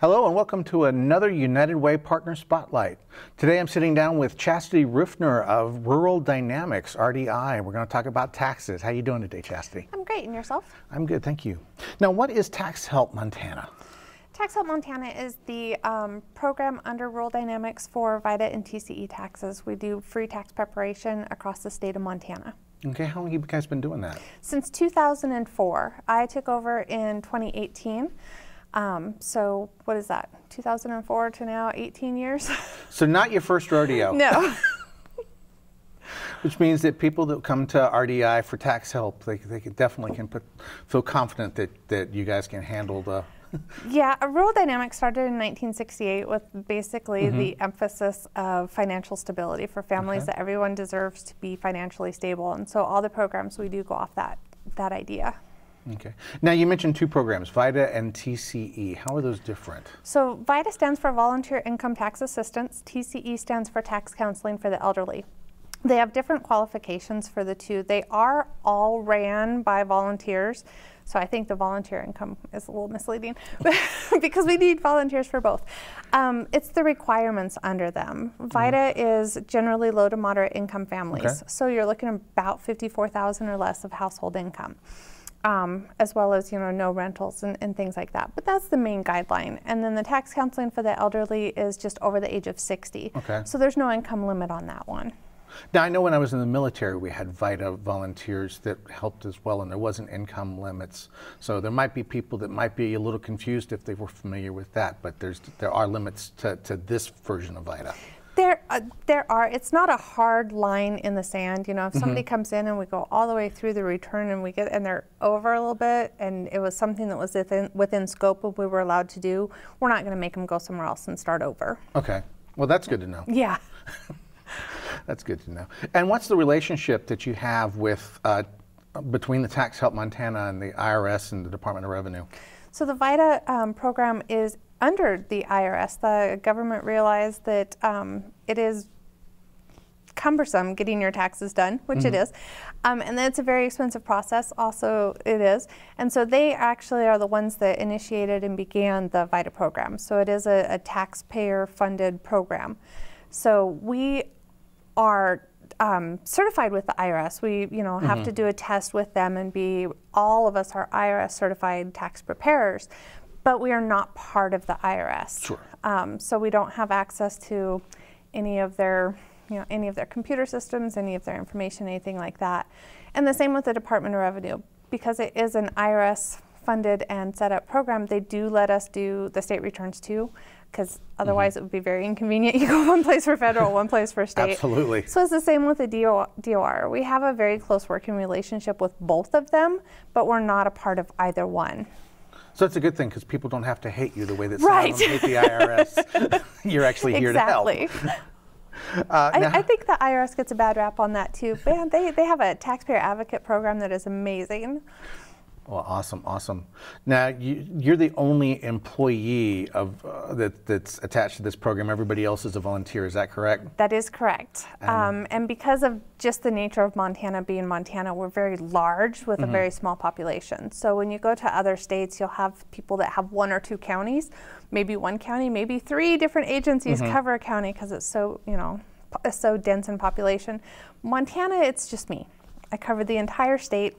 Hello and welcome to another United Way Partner Spotlight. Today I'm sitting down with Chastity Ruffner of Rural Dynamics, RDI. We're going to talk about taxes. How are you doing today, Chastity? I'm great, and yourself? I'm good, thank you. Now, what is Tax Help Montana? Tax Help Montana is the um, program under Rural Dynamics for VITA and TCE taxes. We do free tax preparation across the state of Montana. Okay, how long have you guys been doing that? Since 2004. I took over in 2018. Um, so what is that? 2004 to now, 18 years? So not your first rodeo. no. Which means that people that come to RDI for tax help, they, they definitely can put, feel confident that, that you guys can handle the. yeah, Rural Dynamics started in 1968 with basically mm -hmm. the emphasis of financial stability for families okay. that everyone deserves to be financially stable. And so all the programs we do go off that, that idea. Okay. Now you mentioned two programs, VITA and TCE. How are those different? So VITA stands for Volunteer Income Tax Assistance. TCE stands for Tax Counseling for the Elderly. They have different qualifications for the two. They are all ran by volunteers. So I think the volunteer income is a little misleading because we need volunteers for both. Um, it's the requirements under them. VITA mm is generally low to moderate income families. Okay. So you're looking at about 54,000 or less of household income um, as well as you know no rentals and, and, things like that. But that's the main guideline. And then the tax counseling for the elderly is just over the age of 60. Okay. So there's no income limit on that one. Now I know when I was in the military, we had VITA volunteers that helped as well, and there wasn't income limits. So there might be people that might be a little confused if they were familiar with that. But there's there are limits to, to this version of VITA. There, uh, there are. It's not a hard line in the sand. You know, if somebody mm -hmm. comes in and we go all the way through the return and we get and they're over a little bit, and it was something that was within within scope of what we were allowed to do, we're not going to make them go somewhere else and start over. Okay. Well, that's good to know. Yeah. that's good to know. And what's the relationship that you have with uh, between the Tax Help Montana and the IRS and the Department of Revenue? So the VITA um, program is under the IRS. The government realized that um, it is cumbersome getting your taxes done, which mm -hmm. it mm-hmm. um, and then it's a very expensive process. Also, it is, and so they actually are the ones that initiated and began the VITA program. So it is a, a taxpayer-funded program. So we are um, certified with the IRS. We, you know, have mm -hmm. to do a test with them and be all of us are IRS certified tax preparers but we are not part of the IRS. Sure. Um, so we don't have access to any of their, you know, any of their computer systems, any of their information, anything like that. And the same with the Department of Revenue. Because it is an IRS funded and set up program, they do let us do the state returns too, because otherwise mm -hmm. it would be very inconvenient. You go one place for federal, one place for state. Absolutely. So it's the same with the DOR. We have a very close working relationship with both of them, but we're not a part of either one. So it's a good thing because people don't have to hate you the way that right. some hate the IRS. You're actually here exactly. to help. Uh, I, I, think the IRS gets a bad rap on that too. Man, they, they have a taxpayer advocate program that is amazing. Well, awesome, awesome. Now, you, are the only employee of uh, that, that's attached to this program. Everybody else is a volunteer. Is that correct? That is correct. And, um, and because of just the nature of Montana being Montana, we're very large with mm -hmm. a mm-hmm. very small population. So when you go to other states, you'll have people that have one or two counties, maybe one county, maybe three different agencies mm -hmm. cover a county because it's so you know it's so dense in population. Montana, it's just me. I cover the entire state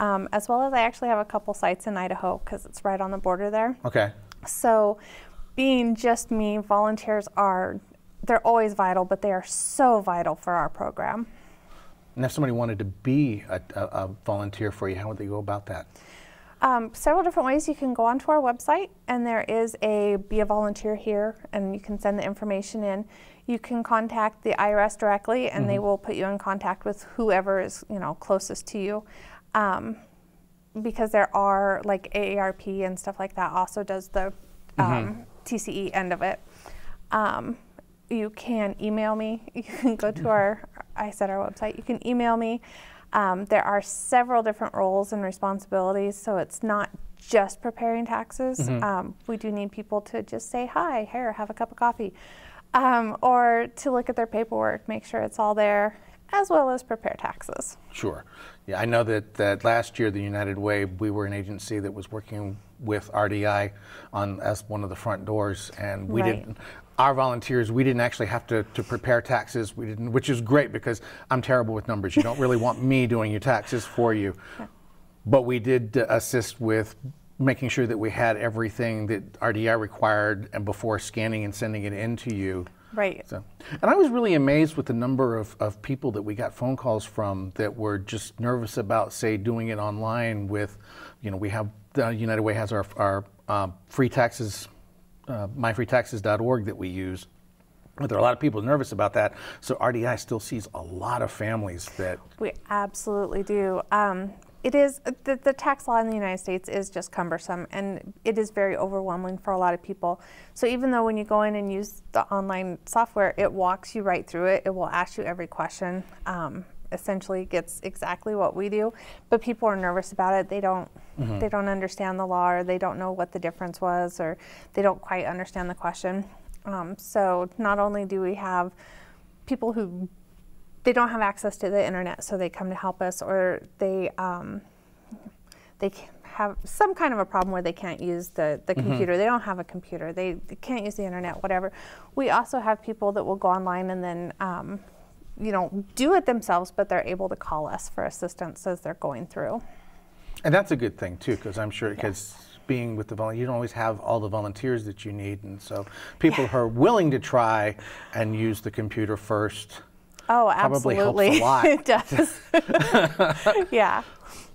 um, as well as I actually have a couple sites in Idaho because it's right on the border there. Okay. So, being just me, volunteers are they're always vital, but they are so vital for our program. And if somebody wanted to be a, a, a volunteer for you, how would they go about that? Um, several different ways. You can go onto our website, and there is a Be a Volunteer here, and you can send the information in. You can contact the IRS directly, and mm -hmm. they mm-hmm. will put you in contact with whoever is you know closest to you um, because there are like AARP and stuff like that also does the um, mm-hmm. TCE end of it. Um, you can email me. You can go to our, I said our website. You can email me. Um, there are several different roles and responsibilities, so it's not just preparing taxes. Mm-hmm. Um, we do need people to just say hi, here, have a cup of coffee, um, or to look at their paperwork, make sure it's all there, as well as prepare taxes. Sure. Yeah, I know that, that last year, the United Way, we were an agency that was working with RDI on as one of the front doors, and we Right. didn't. Our volunteers, we didn't actually have to, to prepare taxes. We didn't, which is great because I'm terrible with numbers. You don't really want me doing your taxes for you, but we did assist with making sure that we had everything that RDI required, and before scanning and sending it in to you. Right. So, and I was really amazed with the number of, of people that we got phone calls from that were just nervous about, say, doing it online with, you know, we have, the United Way has our, our um, free taxes, uh, myfreetaxes.org that we use. But there are a lot of people nervous about that. So RDI still sees a lot of families that, We absolutely do. Um, it is the, the tax law in the United States is just cumbersome, and it is very overwhelming for a lot of people. So even though when you go in and use the online software, it walks you right through it. It will ask you every question. Um, essentially, gets exactly what we do, but people are nervous about it. They don't. They don't understand the law, or they don't know what the difference was, or they don't quite understand the question. Um, so not only do we have people who they don't have access to the internet, so they come to help us, or they um, they have some kind of a problem where they can't use the, the computer. They don't have a computer. They, they can't use the internet, whatever. We also have people that will go online and then um, you know do it themselves, but they're able to call us for assistance as they're going through. and that's a good thing too, because I'm sure, because being with the volunteers, you don't always have all the volunteers that you need. And so people who are willing to try and use the computer first, Oh, Probably helps a absolutely, lot. it does. yeah.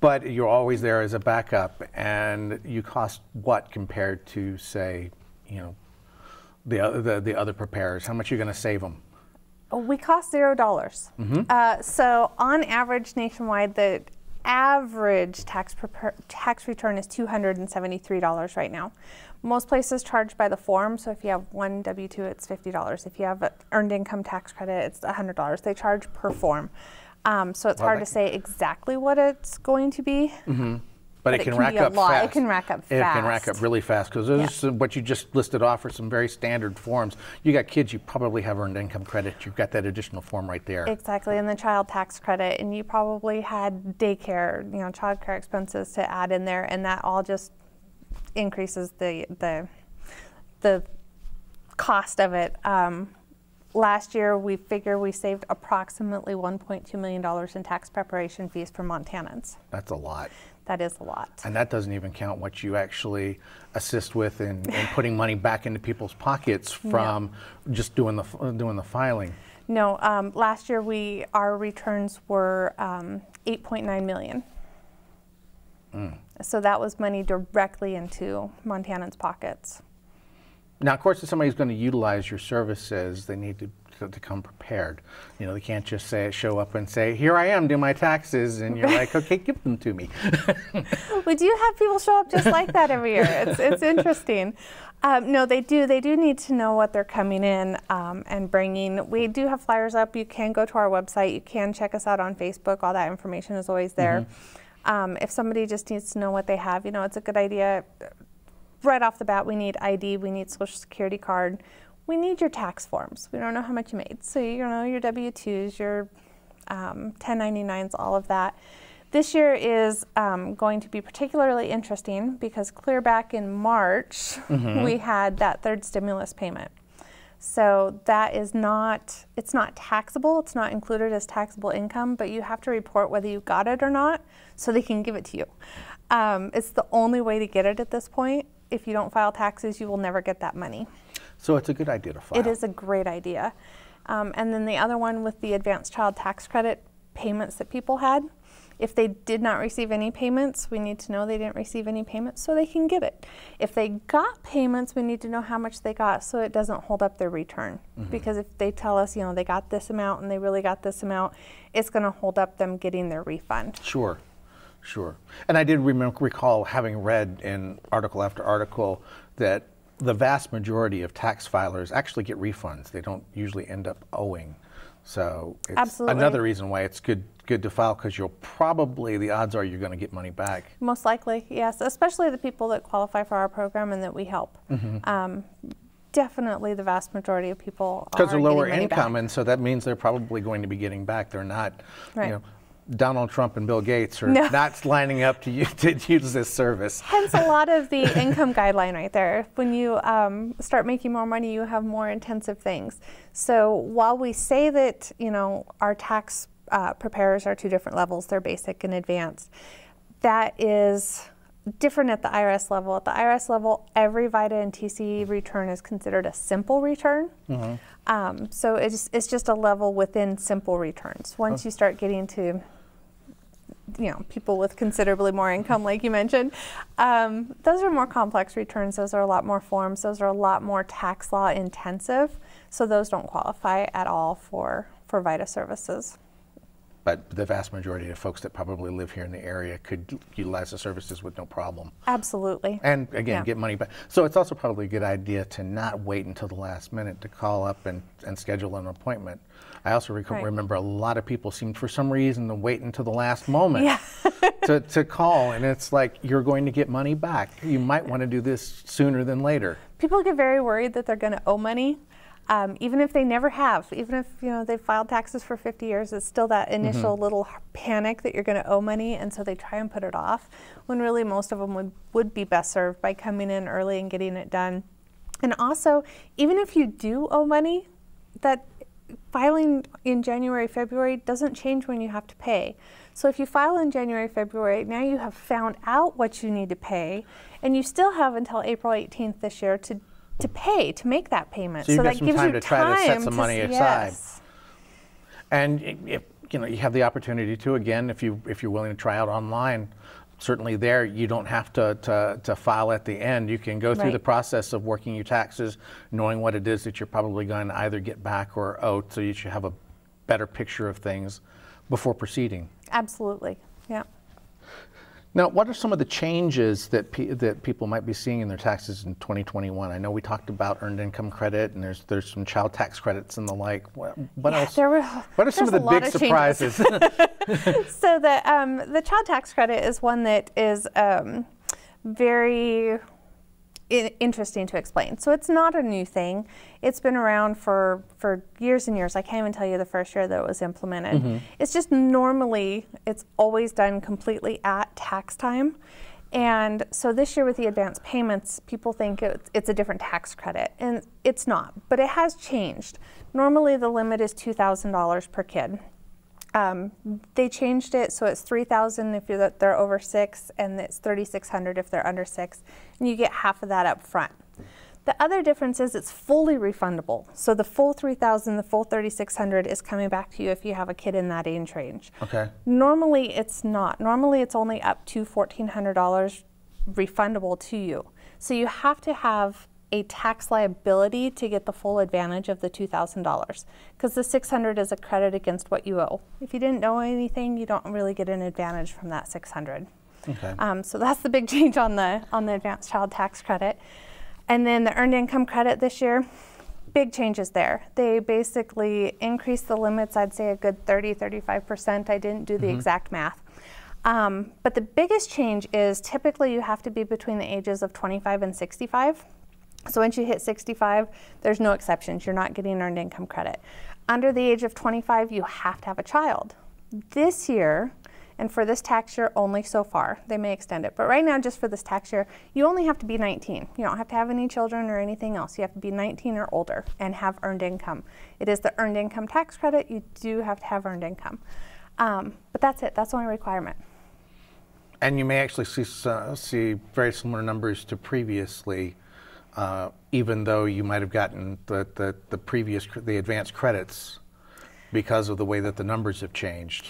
but you're always there as a backup, and you cost what compared to, say, you know, the other the, the other preparers? How much are you going to save them? We cost zero dollars. Uh, so on average nationwide, the average tax tax return is two hundred and seventy three dollars right now. Most places charge by the form. So if you have one W two, it's fifty dollars. If you have earned income tax credit, it's hundred dollars. They charge per form. Um, so it's Well, hard to say exactly what it's going to be. But, But it it can, can rack up lot. It can rack up fast. It can rack up really fast because those are some, what you just listed off are some very standard forms. You got kids, you probably have earned income credit. You've got that additional form right there. Exactly, and the child tax credit, and you probably had daycare, you know, child care expenses to add in there, and that all just increases the the the cost of it. Um, last year, we figure we saved approximately 1.2 million dollars in tax preparation fees for Montanans. That's a lot. That is a lot. And that doesn't even count what you actually assist with in, in putting money back into people's pockets from just doing the doing the filing. No, um, last year we our returns were um, 8.9 million. So that was money directly into Montanans' pockets. Now, of course, if somebody's going to utilize your services, they need to, to, to come prepared. You know, they can't just say show up and say, "Here I am, do my taxes," and you're like, "Okay, give them to me." We do have people show up just like that every year. It's, it's interesting. Um, no, they do. They do need to know what they're coming in um, and bringing. We do have flyers up. You can go to our website. You can check us out on Facebook. All that information is always there. Um, if somebody just needs to know what they have, you know, it's a good idea. Right off the bat, we need ID. We need Social Security card. We need your tax forms. We don't know how much you made. So, you know, your W 2s, your um, 1099s, all of that. This year is um, going to be particularly interesting because clear back in March, we had that third stimulus payment. So that is not, it's not taxable, it's not included as taxable income, but you have to report whether you got it or not so they can give it to you. Um, it's the only way to get it at this point. If you don't file taxes, you will never get that money. So it's a good idea to file. It is a great idea. Um, and then the other one with the advanced child tax credit payments that people had, if they did not receive any payments, we need to know they didn't receive any payments so they can get it. If they got payments, we need to know how much they got so it doesn't hold up their return. Because if they tell us, you know, they got this amount and they really got this amount, it's going to hold up them getting their refund. Sure, sure. And I did remember, recall having read in article after article that the vast majority of tax filers actually get refunds. They don't usually end up owing. So it's Absolutely. another reason why it's good good to file because you'll probably the odds are you're going to get money back. Most likely, yes, especially the people that qualify for our program and that we help. Um, definitely the vast majority of people Because they're lower income, back. and so that means they're probably going to be getting back. They're not, Right. you know, Donald Trump and Bill Gates are No. not lining up to, to use this service. Hence a lot of the income guideline right there. When you um, start making more money, you have more intensive things. So while we say that you know our tax uh, preparers are two different levels, they're basic and advanced. That is different at the IRS level. At the IRS level, every VITA and TCE return is considered a simple return. Um, so it's, it's just a level within simple returns. Once you start getting to you know, people with considerably more income, like you mentioned. Um, those are more complex returns. Those are a lot more forms. Those are a lot more tax law intensive. So those don't qualify at all for for VITA services. But the vast majority of folks that probably live here in the area could utilize the services with no problem. Absolutely. And again, Yeah. get money back. So it's also probably a good idea to not wait until the last minute to call up and, and schedule an appointment. I also rec- Right. remember a lot of people seemed for some reason to wait until the last moment Yeah. to, to call. And it's like, you're going to get money back. You might want to do this sooner than later. People get very worried that they're going to owe money. Um, even if they never have, even if you know they've filed taxes for 50 years, it's still that initial little panic that you're going to owe money, and so they try and put it off. When really most of them would, would be best served by coming in early and getting it done. And also, even if you do owe money, that filing in January, February doesn't change when you have to pay. So if you file in January, February, now you have found out what you need to pay, and you still have until April 18th this year to to pay to make that payment. So got that some gives time you to try to set time some to money aside. yes. And if you know you have the opportunity to again, if you if you're willing to try out online, certainly there you don't have to to, to file at the end. You can go through the process of working your taxes, knowing what it is that you're probably going to either get back or owe, so you should have a better picture of things before proceeding. Absolutely. Yeah. Now, what are some of the changes that pe- that people might be seeing in their taxes in 2021? I know we talked about earned income credit, and there's there's some child tax credits and the like. What, what Yeah, else? there were- what are some of the big of surprises? so the um, the child tax credit is one that is um, very interesting to explain. So it's not a new thing. It's been around for for years and years. I can't even tell you the first year that it was implemented. Mm-hmm. It's just normally it's always done completely at tax time. And so this year with the advance payments, people think it's, it's a different tax credit, and it's not. But it has changed. Normally the limit is $2,000 per kid. Um, they changed it so it's 3000 if you're, they're over six and it's 3600 if they're under six and you get half of that up front the other difference is it's fully refundable so the full 3000 the full 3600 is coming back to you if you have a kid in that age range okay. Normally, it's not. Normally, it's only up to $1,400 refundable to you. So you have to have a tax liability to get the full advantage of the $2,000 because the 600 is a credit against what you owe. If you didn't know anything, you don't really get an advantage from that 600. Okay. Um, so that's the big change on the on the advanced child tax credit. And then the earned income credit this year, big changes there. They basically increased the limits, I'd say a good 30, 35%. I didn't do the exact math. Um, but the biggest change is typically you have to be between the ages of 25 and 65. So once you hit 65, there's no exceptions. You're not getting earned income credit. Under the age of 25, you have to have a child. This year, and for this tax year only so far, they may extend it, but right now, just for this tax year, you only have to be 19. You don't have to have any children or anything else. You have to be 19 or older and have earned income. It is the earned income tax credit. You do have to have earned income. Um, but that's it, that's the only requirement. And you may actually see uh, see very similar numbers to previously, uh, even though you might have gotten the, the, the previous the advanced credits because of the way that the numbers have changed.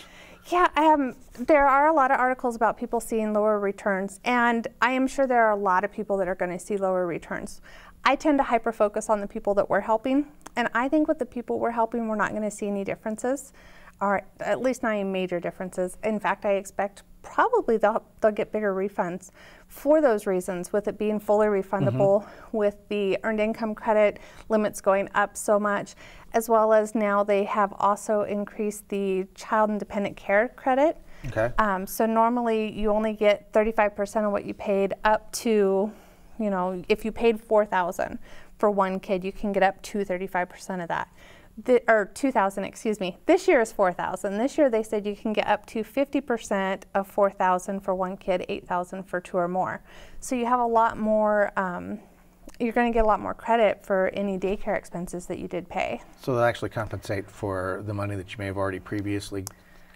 Yeah, um, there are a lot of articles about people seeing lower returns, and I am sure there are a lot of people that are going to see lower returns. I tend to hyper focus on the people that we're helping, and I think with the people we're helping, we're not going to see any differences, or at least not any major differences. In fact, I expect probably they'll, they'll get bigger refunds for those reasons, with it being fully refundable, with the earned income credit limits going up so much, as well as now they have also increased the child and dependent care credit. Okay. Um, so normally you only get 35% of what you paid up to You know, if you paid 4000 for one kid, you can get up to 35% of that. The, or 2000 excuse me. This year is 4000 this year they said you can get up to 50% of 4000 for one kid 8000 for two or more. So you have a lot more um, you're going to get a lot more credit for any daycare expenses that you did pay. So they'll actually compensate for the money that you may have already previously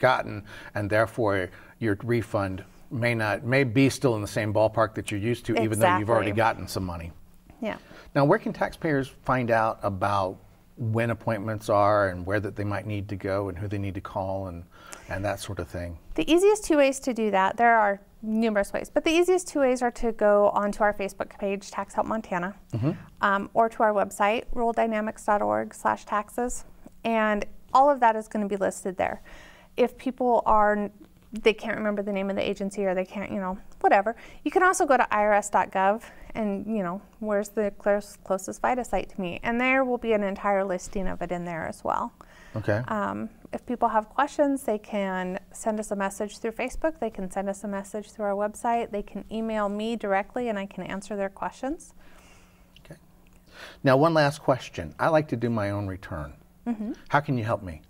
gotten, and therefore your refund may not may be still in the same ballpark that you're used to, even though you've already gotten some money. yeah. Now, where can taxpayers find out about when appointments are and where that they might need to go and who they need to call and, and that sort of thing? The easiest two ways to do that, there are numerous ways, but the easiest two ways are to go onto our Facebook page, Tax Help Montana, um, or to our website, ruraldynamics.org slash taxes. And all of that is going to be listed there. If people are, they can't remember the name of the agency or they can't, you know, whatever, you can also go to irs.gov and, you know, where's the close, closest VITA site to me? And there will be an entire listing of it in there as well. Okay. Um, if people have questions, they can send us a message through Facebook. They can send us a message through our website. They can email me directly and I can answer their questions. okay. Now, one last question. I like to do my own return. Mm-hmm. How can you help me?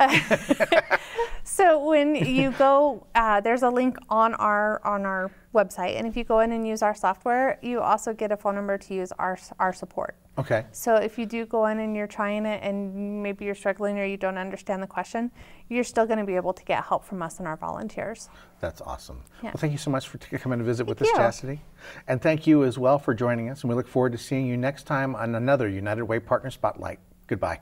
So when you go, uh, there's a link on our on our website, and if you go in and use our software, you also get a phone number to use our our support. Okay. So if you do go in and you're trying it and maybe you're struggling or you don't understand the question, you're still going to be able to get help from us and our volunteers. That's awesome. Yeah. Well, thank you so much for t- coming to visit with us. Chastity. And thank you as well for joining us. And we look forward to seeing you next time on another United Way Partner Spotlight. Goodbye.